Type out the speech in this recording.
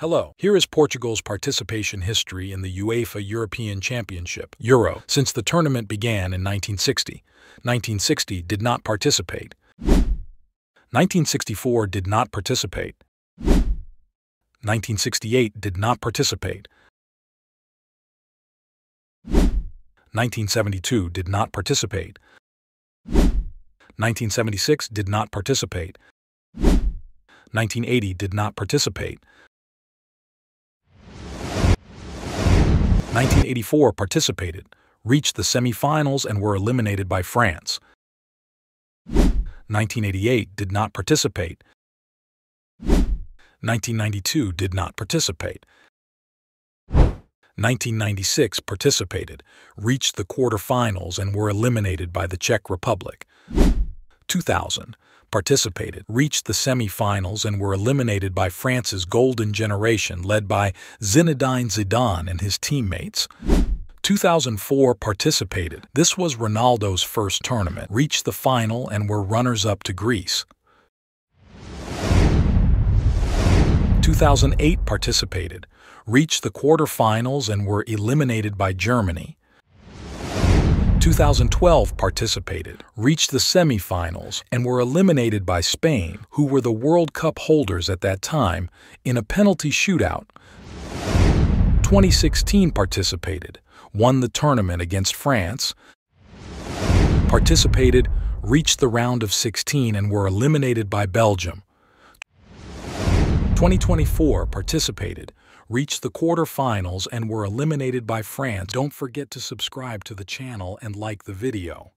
Hello, here is Portugal's participation history in the UEFA European Championship, Euro, since the tournament began in 1960. 1960 did not participate. 1964 did not participate. 1968 did not participate. 1972 did not participate. 1976 did not participate. 1980 did not participate. 1984 participated, reached the semi-finals and were eliminated by France. 1988 did not participate. 1992 did not participate. 1996 participated, reached the quarterfinals and were eliminated by the Czech Republic. 2000 participated, reached the semi-finals and were eliminated by France's golden generation led by Zinedine Zidane and his teammates. 2004 participated. This was Ronaldo's first tournament, reached the final and were runners-up to Greece. 2008 participated, reached the quarterfinals and were eliminated by Germany. 2012 participated, reached the semifinals, and were eliminated by Spain, who were the World Cup holders at that time, in a penalty shootout. 2016 participated, won the tournament against France, participated, reached the round of 16 and were eliminated by Belgium. 2024 participated, reached the quarterfinals and were eliminated by France. Don't forget to subscribe to the channel and like the video.